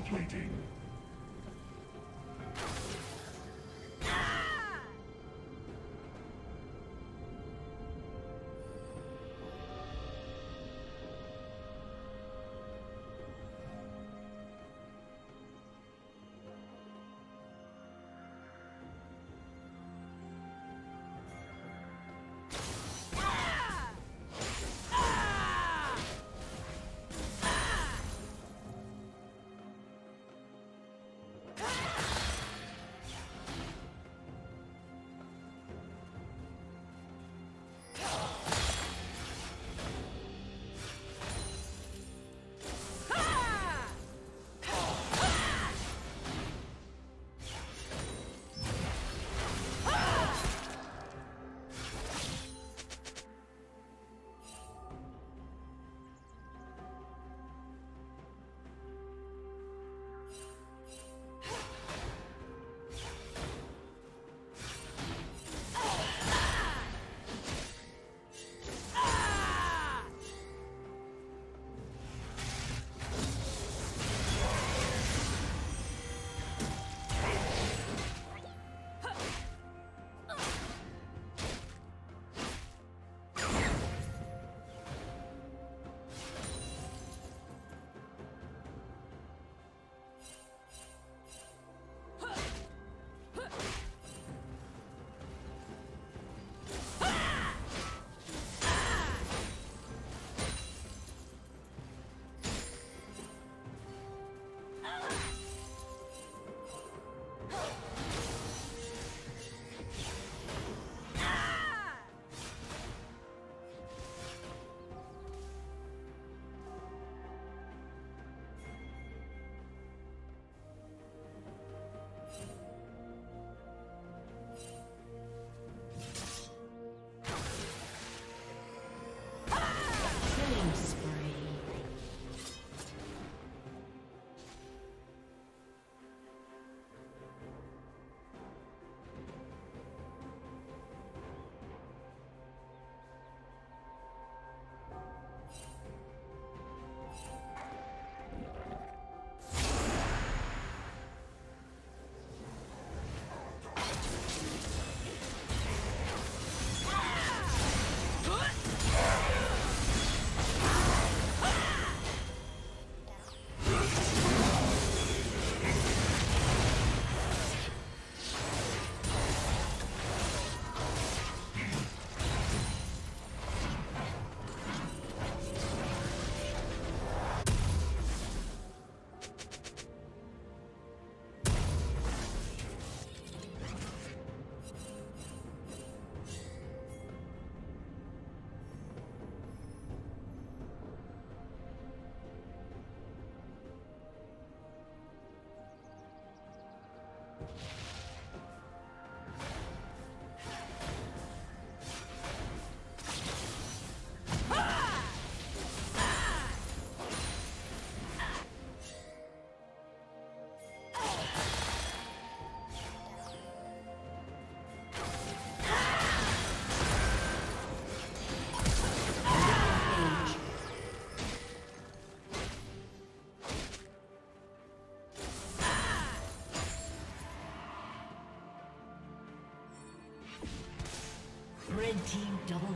Extra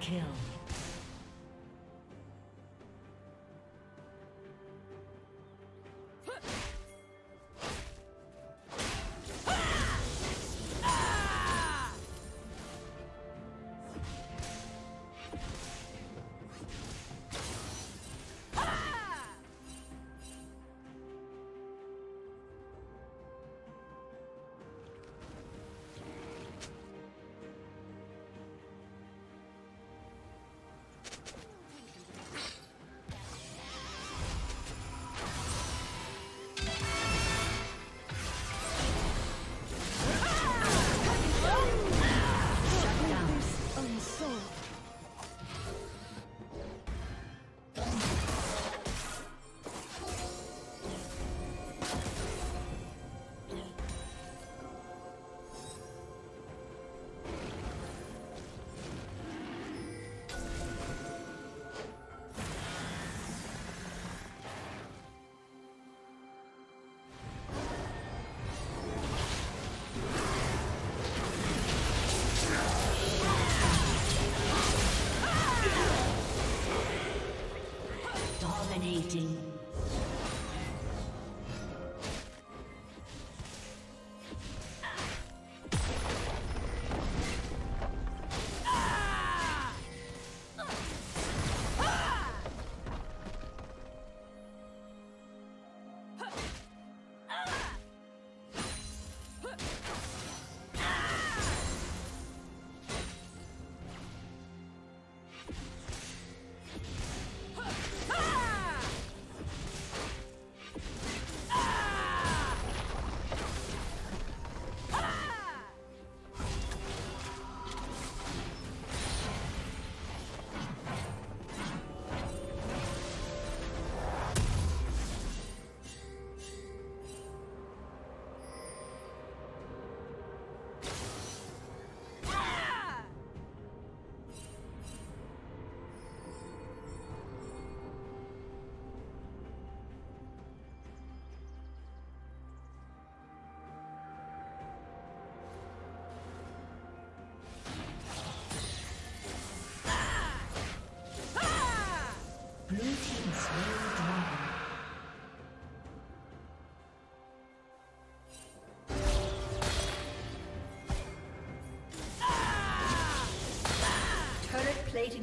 kill.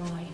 Destroyed.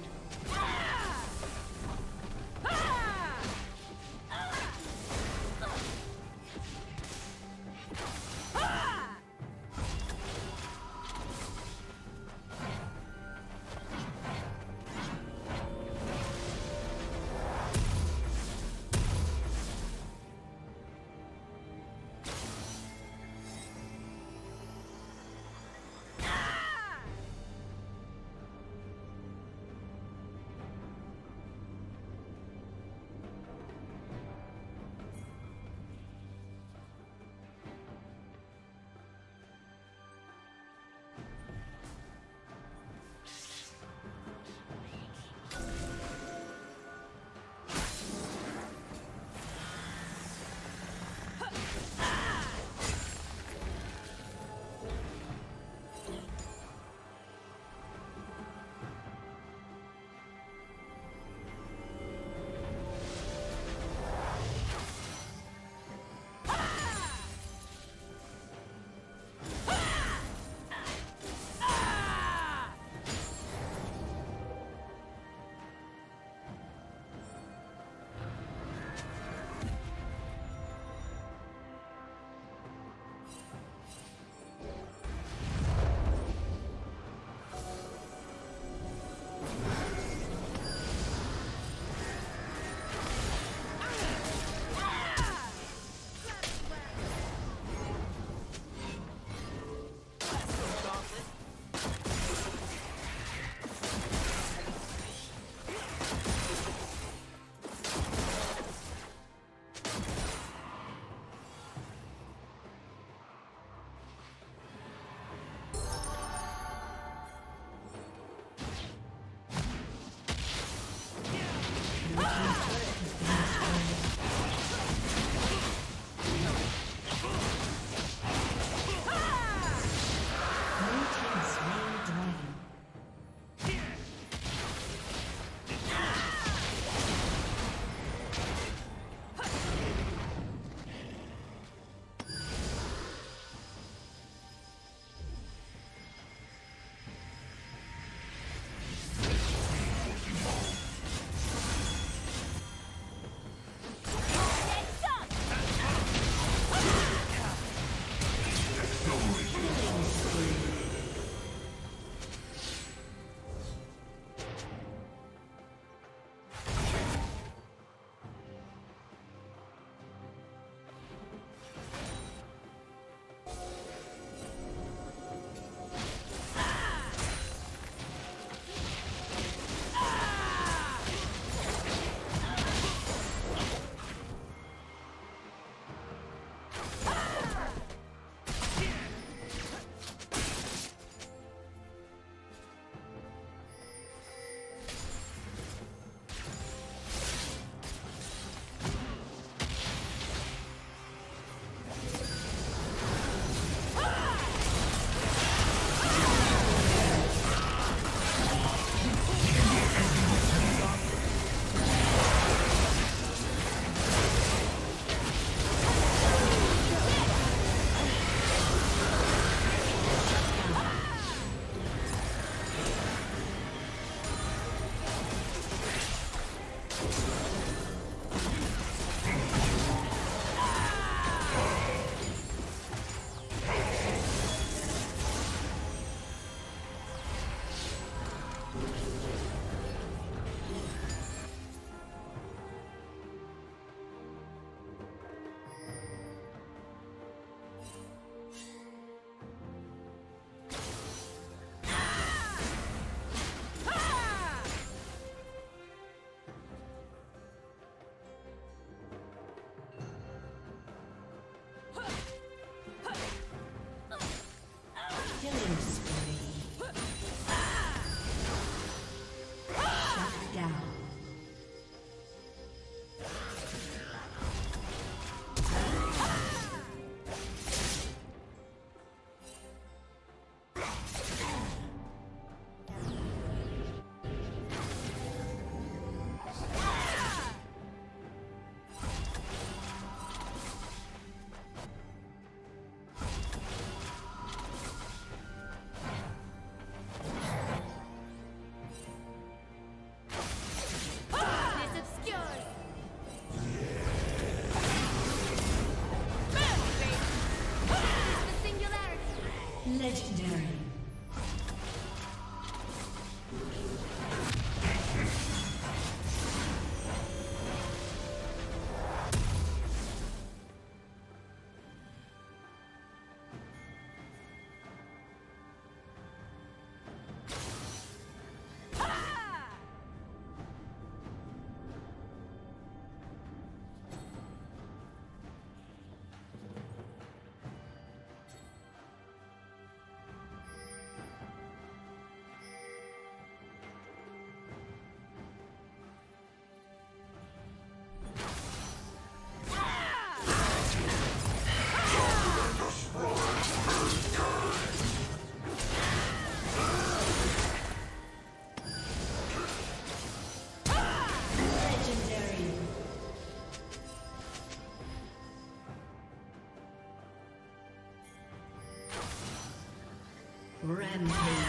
Rampage.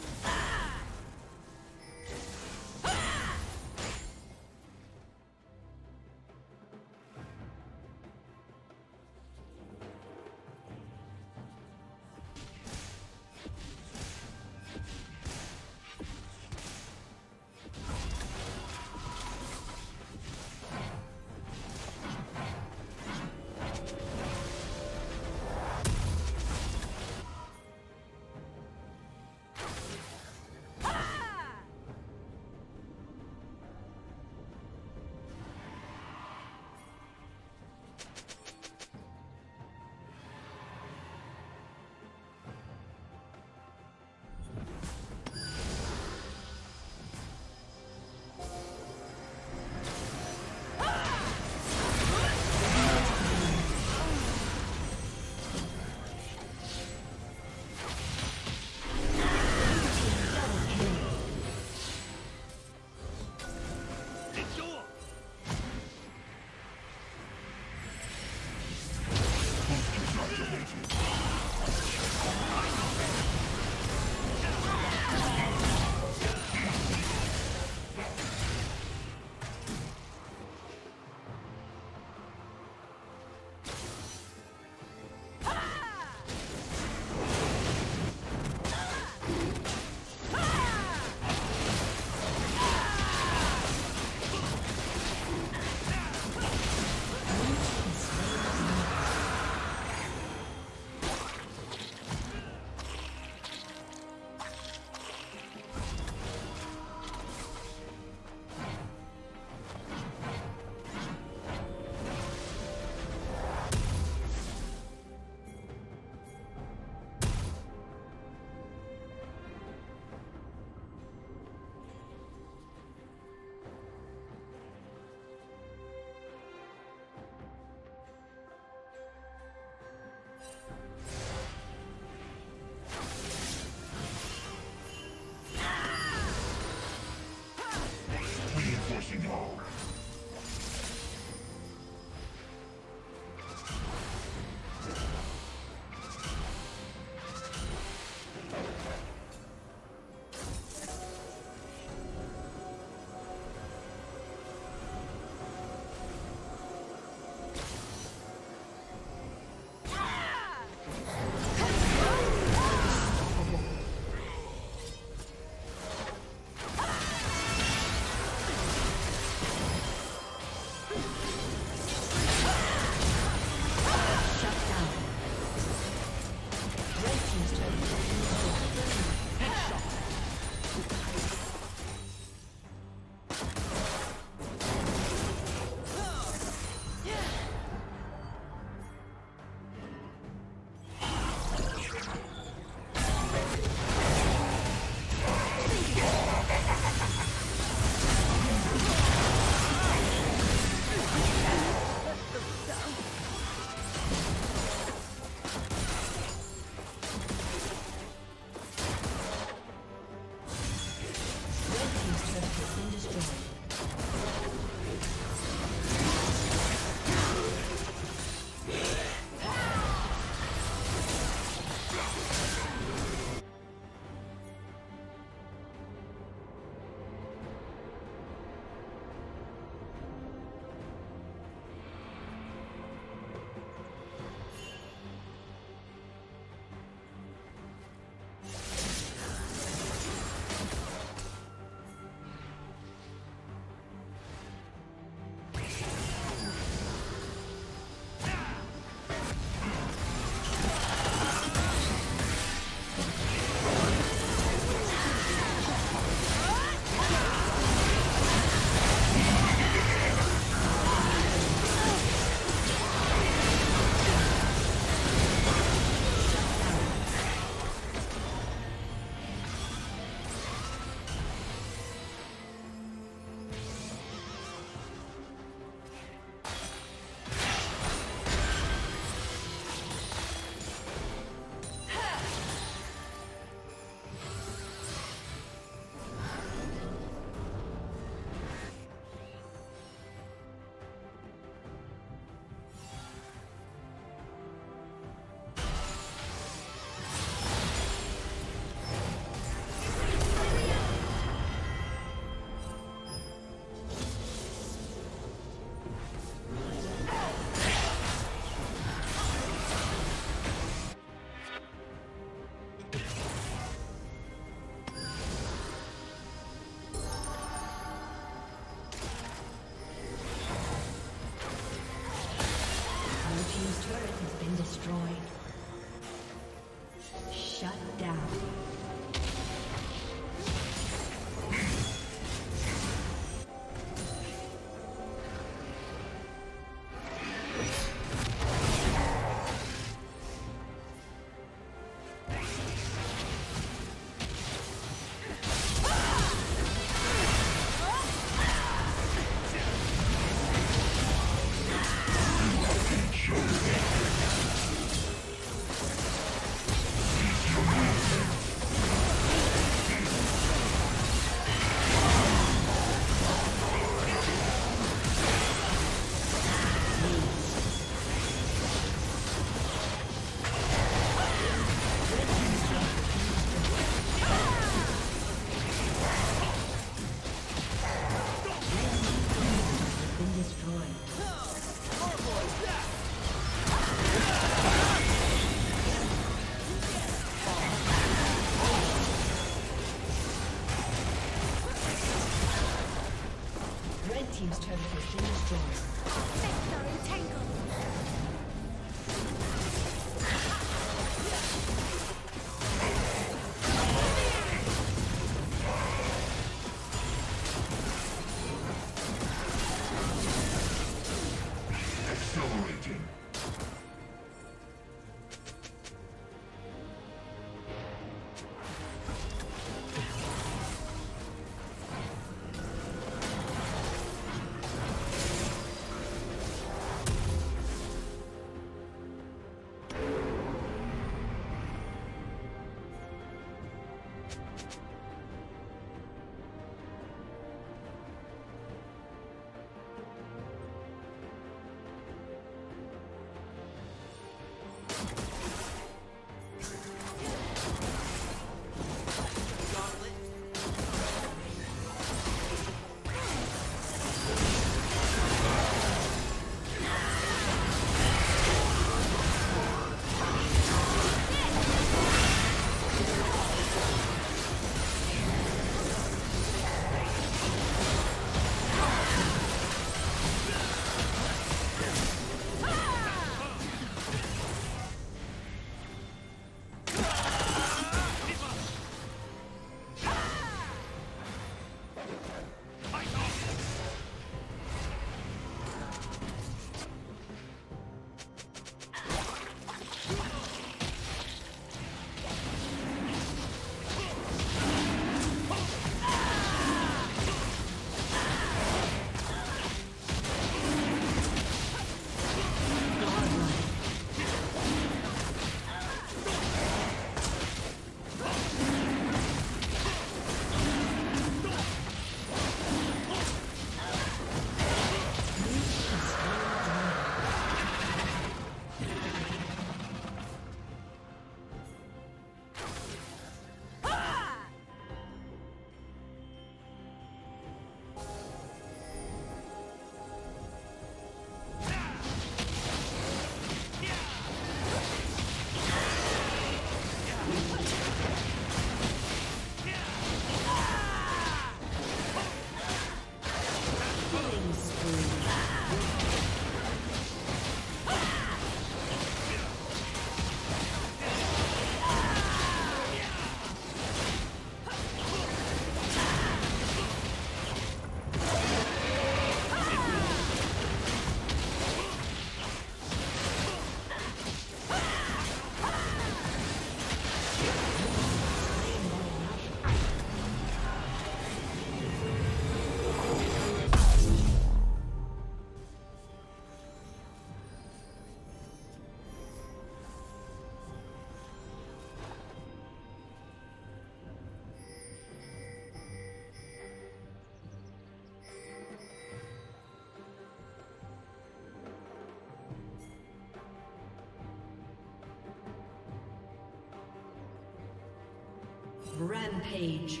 Rampage.